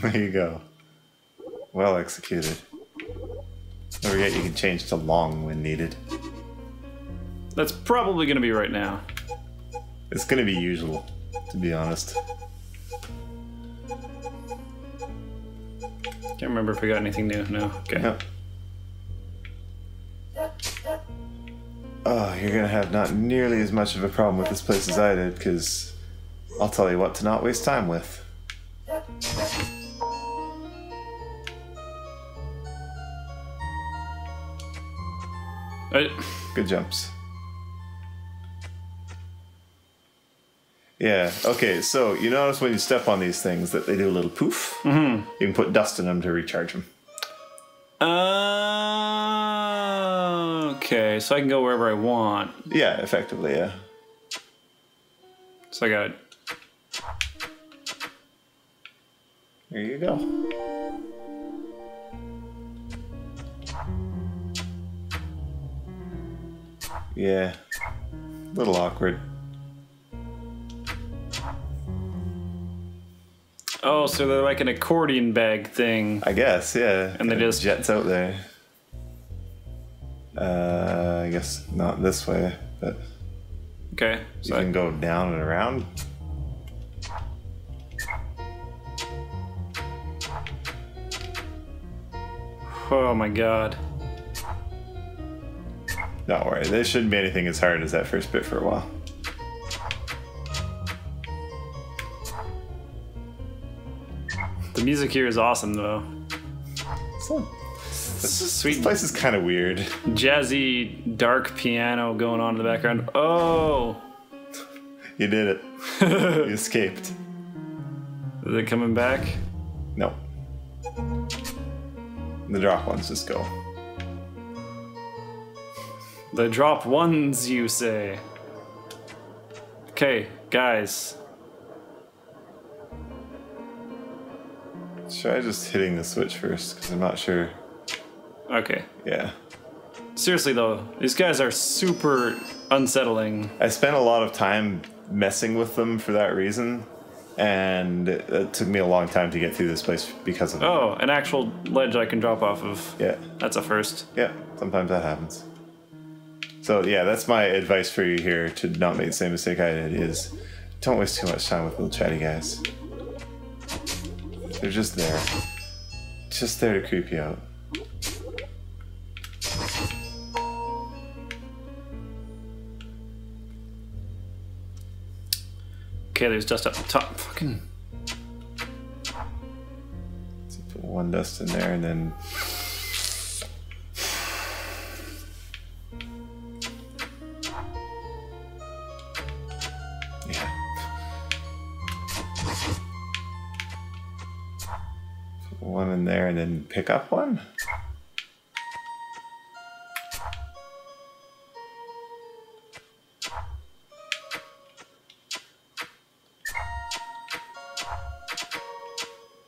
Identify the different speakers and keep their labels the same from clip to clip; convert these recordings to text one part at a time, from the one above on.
Speaker 1: There you go. Well executed. Don't forget you can change to long when needed.
Speaker 2: That's probably going to be right now.
Speaker 1: It's gonna be usual, to be honest.
Speaker 2: Can't remember if we got anything new. No. Okay.
Speaker 1: Yep. Oh, you're gonna have not nearly as much of a problem with this place as I did, because I'll tell you what to not waste time with.
Speaker 2: Uh,
Speaker 1: Good jumps. Yeah, okay, so you notice when you step on these things that they do a little poof? Mm-hmm. You can put dust in them to recharge them.
Speaker 2: Uh, okay, so I can go wherever I want.
Speaker 1: Yeah, effectively, yeah.
Speaker 2: So I got
Speaker 1: There you go. Yeah. A little awkward.
Speaker 2: Oh, so they're like an accordion bag thing.
Speaker 1: I guess, yeah.
Speaker 2: And they just-
Speaker 1: jets out there. Uh, I guess not this way, but
Speaker 2: Okay.
Speaker 1: you
Speaker 2: So I-
Speaker 1: can go down and around.
Speaker 2: oh my god.
Speaker 1: Don't worry, there shouldn't be anything as hard as that first bit for a while.
Speaker 2: The music here is awesome though.
Speaker 1: So,
Speaker 2: Sweet
Speaker 1: this place is kind of weird.
Speaker 2: jazzy dark piano going on in the background. Oh,
Speaker 1: You did it. you escaped.
Speaker 2: is it coming back?
Speaker 1: No. The drop ones just go.
Speaker 2: The drop ones, you say? Okay, guys.
Speaker 1: Try just hitting the switch first, because I'm not sure.
Speaker 2: Okay.
Speaker 1: Yeah.
Speaker 2: Seriously though, these guys are super unsettling.
Speaker 1: I spent a lot of time messing with them for that reason, and it took me a long time to get through this place because of them.
Speaker 2: Oh, an actual ledge I can drop off of.
Speaker 1: Yeah.
Speaker 2: That's a first.
Speaker 1: Yeah, sometimes that happens. So yeah, that's my advice for you here to not make the same mistake I did is don't waste too much time with little chatty guys. They're just there. Just there to creep you out.
Speaker 2: Okay, there's dust up the top. Fucking.
Speaker 1: So put one dust in there and then pick up one.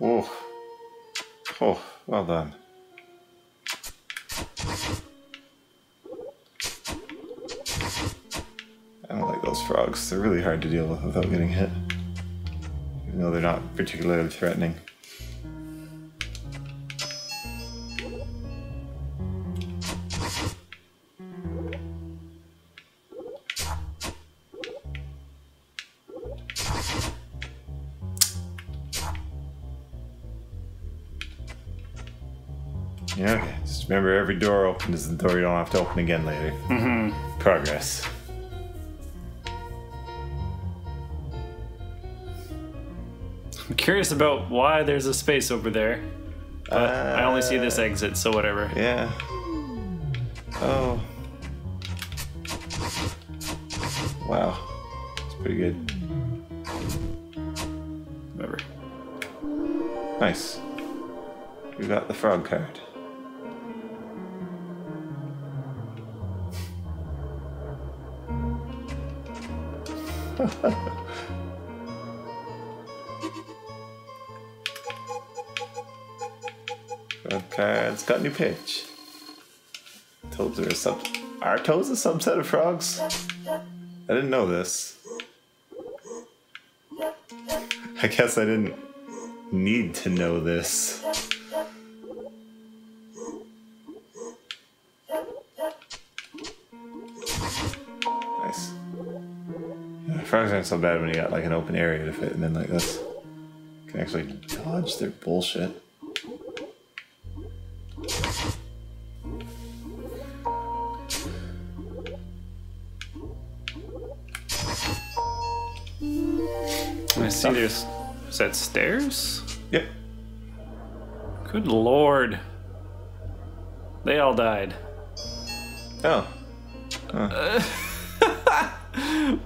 Speaker 1: Oh. Oh, well done. I don't like those frogs. They're really hard to deal with without getting hit. Even though they're not particularly threatening. Just remember every door opened is the door you don't have to open again later. Mm-hmm. Progress.
Speaker 2: I'm curious about why there's a space over there. But I only see this exit, so whatever.
Speaker 1: Yeah. Oh. Wow. It's pretty good.
Speaker 2: Whatever.
Speaker 1: Nice. You got the frog card. Okay, it's got new pitch. Toads are a sub. Are toads a subset of frogs? I didn't know this. I guess I didn't need to know this. Frogs aren't so bad when you got like an open area to fit and then like this. You can actually dodge their bullshit.
Speaker 2: I see there's. Is that stairs?
Speaker 1: Yep.
Speaker 2: Good lord. They all died.
Speaker 1: Oh.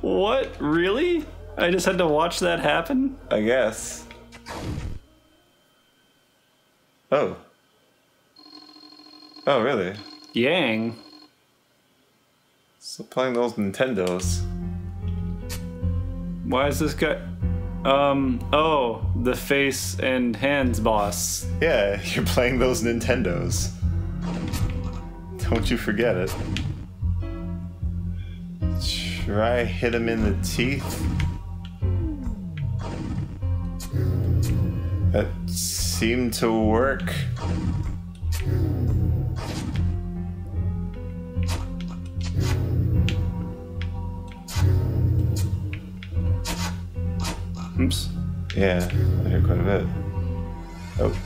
Speaker 2: What? Really? I just had to watch that happen?
Speaker 1: I guess. Oh. Oh, really?
Speaker 2: Yang?
Speaker 1: Still playing those Nintendos.
Speaker 2: Why is this guy. Um, oh, the face and hands boss.
Speaker 1: Yeah, you're playing those Nintendos. Don't you forget it. Try hit him in the teeth. That seemed to work.
Speaker 2: Oops.
Speaker 1: Yeah, I heard quite a bit. Oh,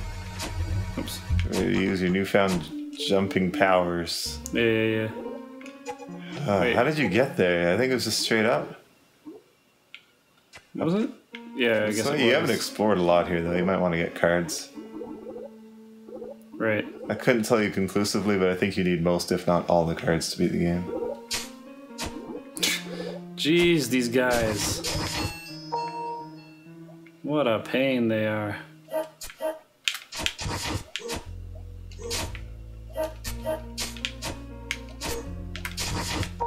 Speaker 2: Oops.
Speaker 1: use your newfound jumping powers.
Speaker 2: Yeah, yeah, yeah.
Speaker 1: Uh, how did you get there? I think it was just straight up.
Speaker 2: Was it? Yeah, I guess
Speaker 1: So you haven't explored a lot here, though. You might want to get cards.
Speaker 2: Right.
Speaker 1: I couldn't tell you conclusively, but I think you need most, if not all, the cards to beat the game.
Speaker 2: Jeez, these guys. What a pain they are.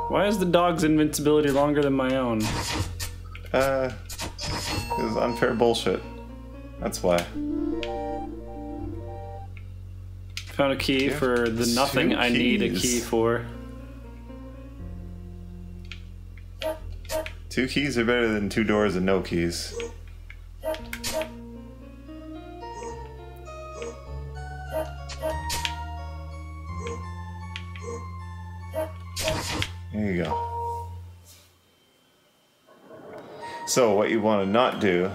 Speaker 2: Why is the dog's invincibility longer than my own?
Speaker 1: Uh, it was unfair bullshit. That's why.
Speaker 2: Found a key for the nothing I need a key for.
Speaker 1: Two keys are better than two doors and no keys. So, what you want to not do.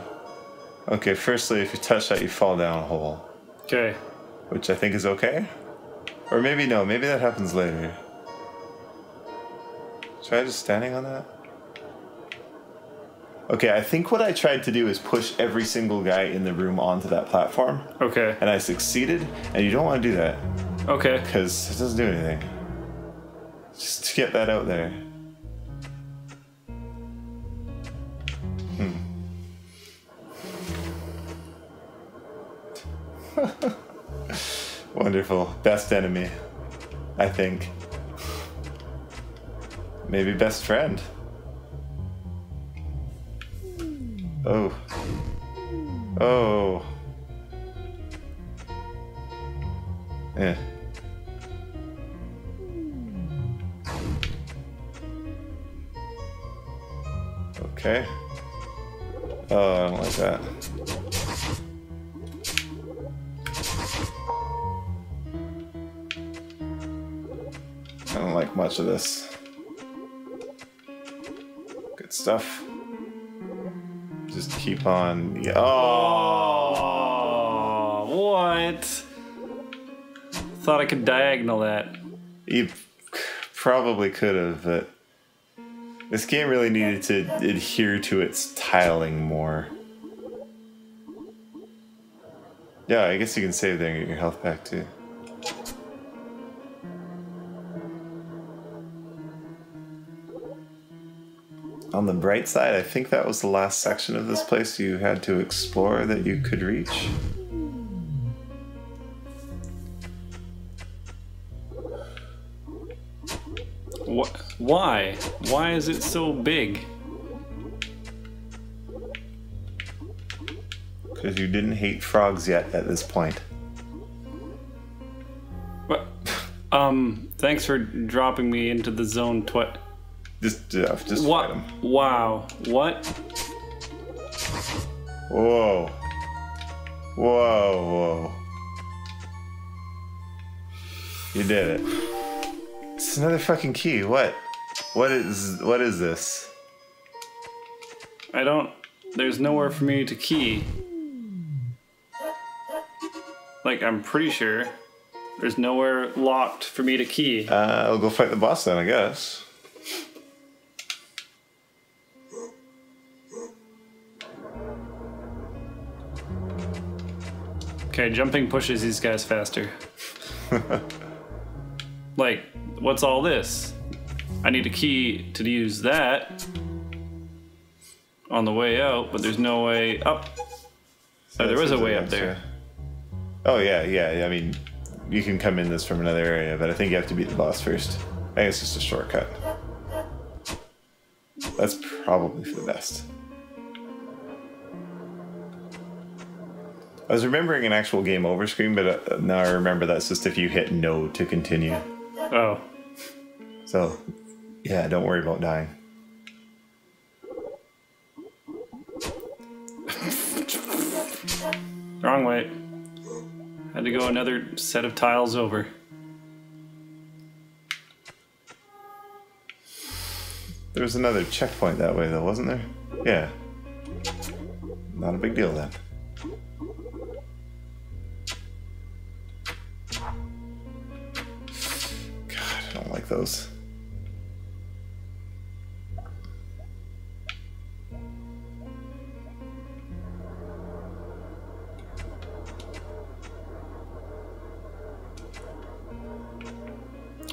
Speaker 1: Okay, firstly, if you touch that, you fall down a hole.
Speaker 2: Okay.
Speaker 1: which I think is okay. Or maybe no, maybe that happens later. Try just standing on that. Okay, I think what I tried to do is push every single guy in the room onto that platform,
Speaker 2: Okay.
Speaker 1: and I succeeded. And you don't want to do that
Speaker 2: Okay.
Speaker 1: because it doesn't do anything. Just to get that out there. Wonderful. Best enemy, I think. Maybe best friend. Oh. Oh. Yeah. Okay. Oh, I don't like that. Much of this. Good stuff. Just keep on. Yeah. Oh!
Speaker 2: Oh, what? Thought I could diagonal that.
Speaker 1: You probably could have, but this game really needed to adhere to its tiling more. Yeah, I guess you can save there and get your health back too. on the bright side, I think that was the last section of this place you had to explore that you could reach.
Speaker 2: What? Why? Why is it so big?
Speaker 1: Because you didn't hate frogs yet at this point.
Speaker 2: But um, thanks for dropping me into the zone twice.
Speaker 1: Just, uh, just
Speaker 2: what?
Speaker 1: fight 'em.
Speaker 2: Wow. What?
Speaker 1: Whoa. Whoa, whoa. You did it. It's another fucking key. What? What is what is this?
Speaker 2: I don't. There's nowhere for me to key. Like, I'm pretty sure there's nowhere locked for me to key.
Speaker 1: Uh, I'll go fight the boss then, I guess.
Speaker 2: Okay, jumping pushes these guys faster. like, what's all this? I need a key to use that on the way out, but there's no way up. Oh, there was a way up there.
Speaker 1: Oh yeah, yeah. yeah, I mean, you can come in this from another area, but I think you have to beat the boss first. I think it's just a shortcut. That's probably for the best. I was remembering an actual game over screen, but uh, now I remember that's just if you hit no to continue.
Speaker 2: Oh,
Speaker 1: So, yeah, don't worry about dying.
Speaker 2: wrong way. Had to go another set of tiles over.
Speaker 1: There was another checkpoint that way, though, wasn't there? Yeah. Not a big deal then. Don't like those.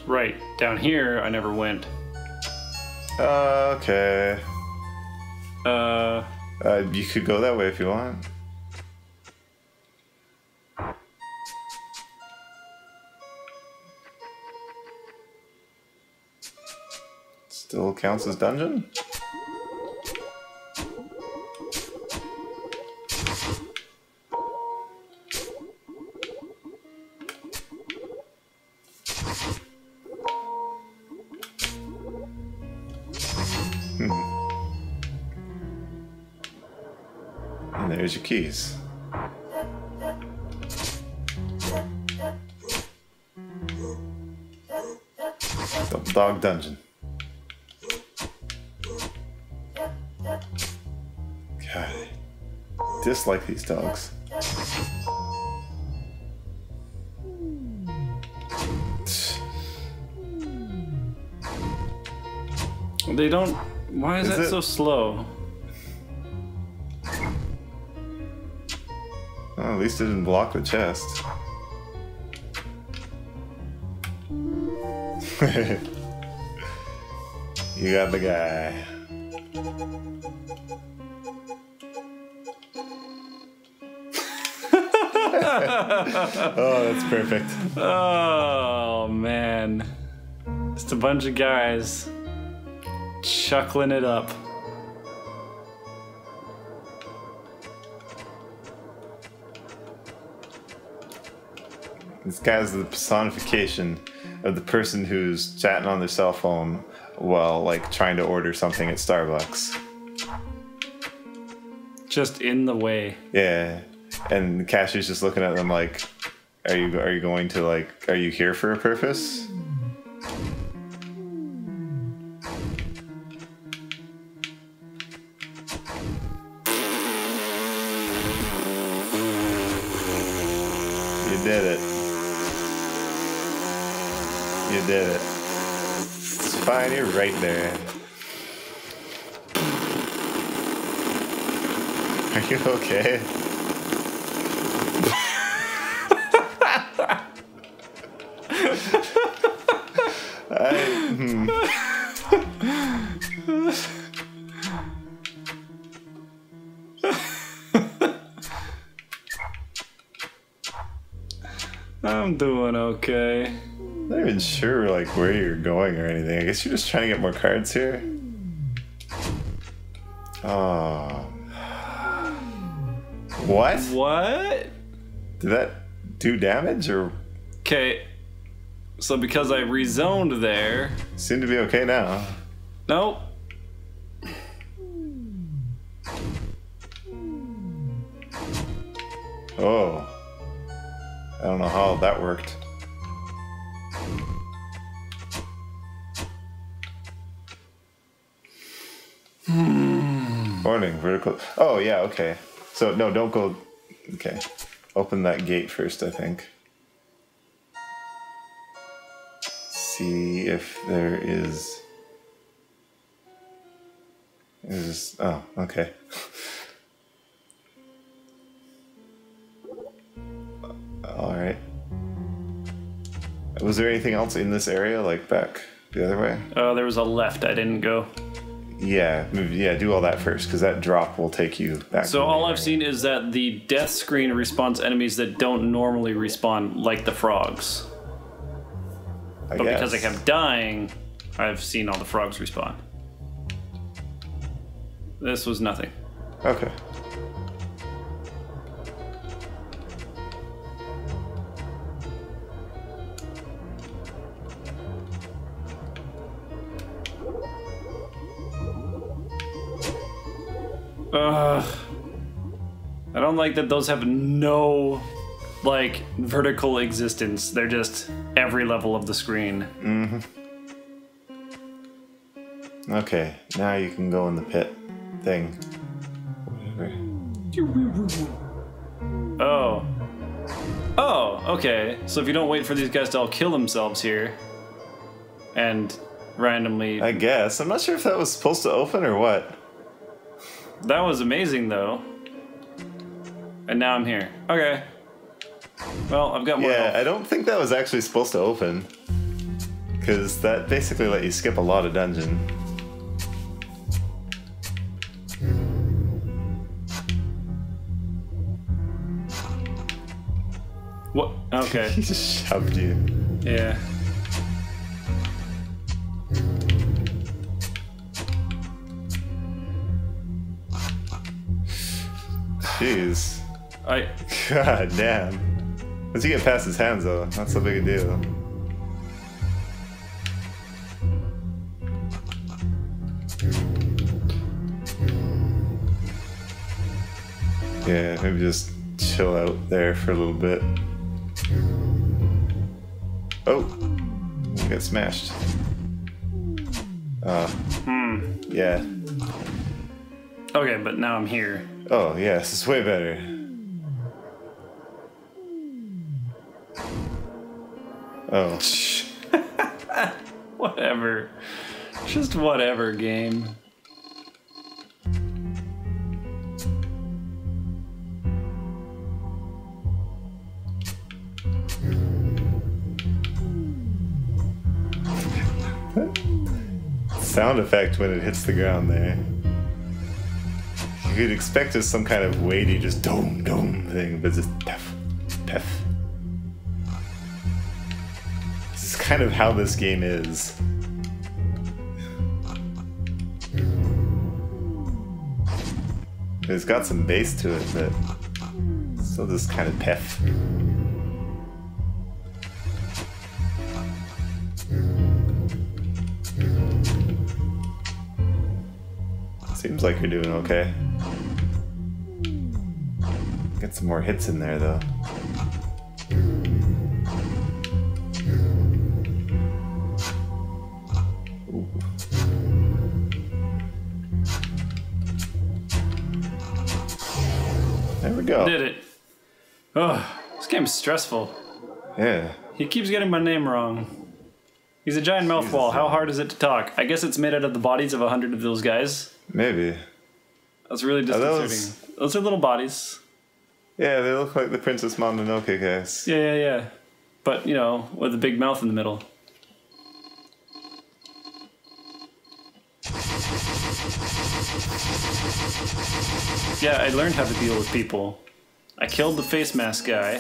Speaker 2: Right, down here I never went.
Speaker 1: Okay.
Speaker 2: Uh,
Speaker 1: Uh, you could go that way if you want. Counts as dungeon? And there's your keys. Dog Dungeon. Dislike these dogs.
Speaker 2: they don't. Why is,
Speaker 1: Is
Speaker 2: that
Speaker 1: it-
Speaker 2: so slow?
Speaker 1: Well, at least it didn't block the chest. you got the guy. oh, that's perfect.
Speaker 2: Oh man, just a bunch of guys chuckling it up.
Speaker 1: This guy's the personification of the person who's chatting on their cell phone while like trying to order something at Starbucks.
Speaker 2: Just in the way.
Speaker 1: Yeah, and the cashier's just looking at them like, "Are you are you going to like are you here for a purpose?" You did it. You did it. It's fine, you're right there. Are you okay?
Speaker 2: Okay.
Speaker 1: not even sure like where you're going or anything. I guess you're just trying to get more cards here. Oh. What?
Speaker 2: What?
Speaker 1: Did that do damage or
Speaker 2: Okay. So because I rezoned there.
Speaker 1: seem to be okay now?
Speaker 2: Nope.
Speaker 1: Oh. I don't know how that worked. Hmm. Warning, vertical. Oh, yeah, okay. So, no, don't go. Okay. Open that gate first, I think. See if there is. Is oh okay. All right. Was there anything else in this area, like back the other way?
Speaker 2: Oh, there was a left. I didn't go.
Speaker 1: Yeah, yeah. Do all that first, because that drop will take you back.
Speaker 2: So all I've seen is that the death screen respawns enemies that don't normally respawn, like the frogs.
Speaker 1: I
Speaker 2: But because I kept dying, I've seen all the frogs respawn. This was nothing.
Speaker 1: Okay.
Speaker 2: Ugh. I don't like that those have no like vertical existence. They're just every level of the screen. Mm-hmm.
Speaker 1: Okay. Now you can go in the pit thing. Whatever.
Speaker 2: Oh. Oh, okay. So if you don't wait for these guys to all kill themselves here and randomly
Speaker 1: I guess. I'm not sure if that was supposed to open or what.
Speaker 2: That was amazing though. And now I'm here. Okay. Well, I've got more
Speaker 1: Yeah,
Speaker 2: health.
Speaker 1: I don't think that was actually supposed to open. Because that basically let you skip a lot of dungeon.
Speaker 2: What? Okay.
Speaker 1: He just shoved you.
Speaker 2: Yeah.
Speaker 1: Jeez.
Speaker 2: I
Speaker 1: God damn. Once you get past his hands, though, not so big a deal. Yeah, maybe just chill out there for a little bit. Oh, get smashed. Uh, hmm. yeah.
Speaker 2: Okay, but now I'm here.
Speaker 1: Oh, yeah, this is way better. Oh.
Speaker 2: Whatever. Just whatever game.
Speaker 1: sound effect when it hits the ground there. You could expect just some kind of weighty, just dome dome thing, but just pef, pef. This is kind of how this game is. It's got some bass to it, but still just kind of pef. Seems like you're doing okay. Get some more hits in there, though. Ooh. There we go.
Speaker 2: Did it. Oh, this game's stressful.
Speaker 1: Yeah.
Speaker 2: He keeps getting my name wrong. He's a giant mouthful. How hard is it to talk? I guess it's made out of the bodies of a hundred of those guys.
Speaker 1: Maybe.
Speaker 2: That's really disconcerting.
Speaker 1: those-
Speaker 2: Those... are little bodies.
Speaker 1: Yeah, they look like the Princess Mononoke guys.
Speaker 2: Yeah, yeah, yeah. But, you know, with a big mouth in the middle. Yeah, I learned how to deal with people. I killed the face mask guy.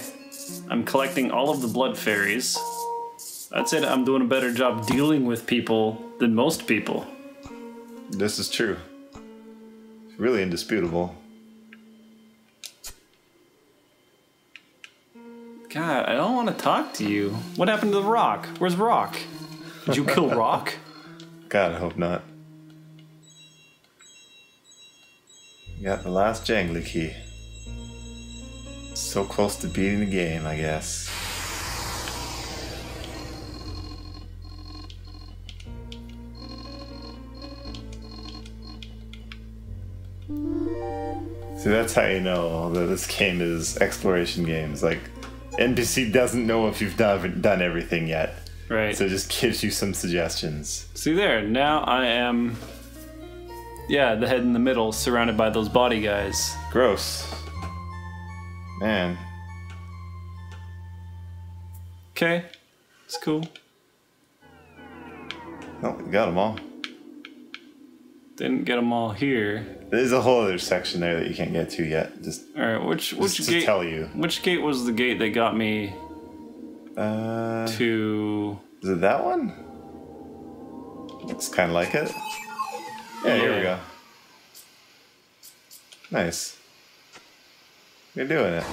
Speaker 2: I'm collecting all of the blood fairies. I'd say that I'm doing a better job dealing with people than most people.
Speaker 1: This is true. It's really indisputable.
Speaker 2: God, I don't want to talk to you. What happened to the rock? Where's Rock? Did you kill Rock?
Speaker 1: God, I hope not. You got the last jangly key. So close to beating the game, I guess. See, that's how you know that this game is exploration games. Like, NPC doesn't know if you've done, done everything yet.
Speaker 2: Right.
Speaker 1: So it just gives you some suggestions.
Speaker 2: See there, now I am. Yeah, the head in the middle, surrounded by those body guys.
Speaker 1: Gross. Man.
Speaker 2: Okay, it's cool.
Speaker 1: Oh, we got them all.
Speaker 2: Didn't get them all here.
Speaker 1: There's a whole other section there that you can't get to yet. Just,
Speaker 2: All right, which which gate?
Speaker 1: tell you.
Speaker 2: Which gate was the gate that got me
Speaker 1: Uh,
Speaker 2: to?
Speaker 1: is it that one? Looks kind of like it. Yeah, here we go. Nice. You're doing it.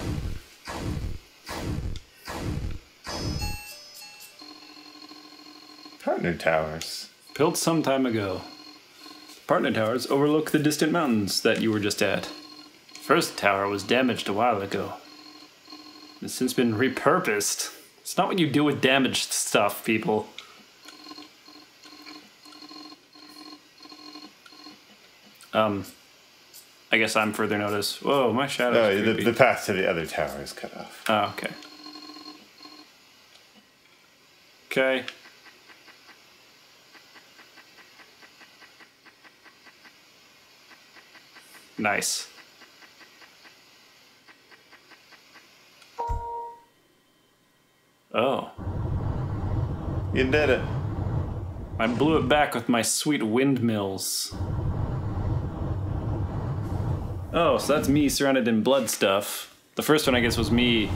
Speaker 1: Partner towers.
Speaker 2: Built some time ago. Partner towers overlook the distant mountains that you were just at. First tower was damaged a while ago. It's since been repurposed. It's not what you do with damaged stuff, people. Um, I guess I'm further notice. Whoa, my shadow.
Speaker 1: No, the, the path to the other tower is cut off.
Speaker 2: Oh, okay. Okay. Nice. Oh.
Speaker 1: You did it.
Speaker 2: I blew it back with my sweet windmills. Oh, so that's me surrounded in blood stuff. The first one, I guess, was me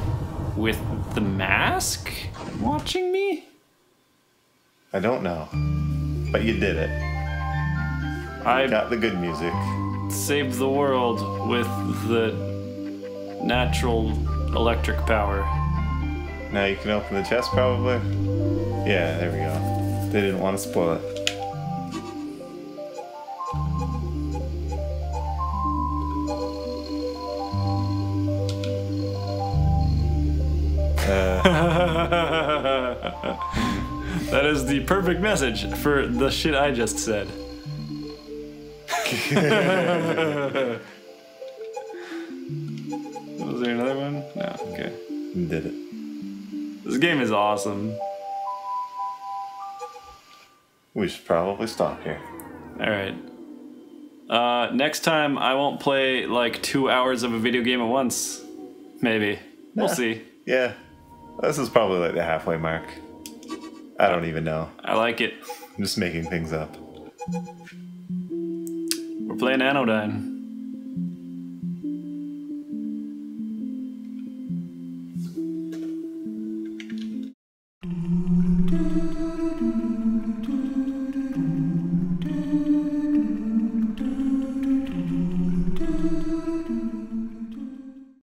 Speaker 2: with the mask watching me?
Speaker 1: I don't know. But you did it.
Speaker 2: I
Speaker 1: Got the good music.
Speaker 2: Saved the world with the natural electric power.
Speaker 1: Now you can open the chest, probably. Yeah, there we go. They didn't want to spoil it.
Speaker 2: That is the perfect message for the shit I just said. Was there another one? No, okay.
Speaker 1: You did it.
Speaker 2: This game is awesome.
Speaker 1: We should probably stop here.
Speaker 2: Alright. Uh, next time I won't play like two hours of a video game at once. Maybe. We'll see.
Speaker 1: Yeah. This is probably like the halfway mark. I don't even know.
Speaker 2: I like it.
Speaker 1: I'm just making things up.
Speaker 2: Playing Anodyne.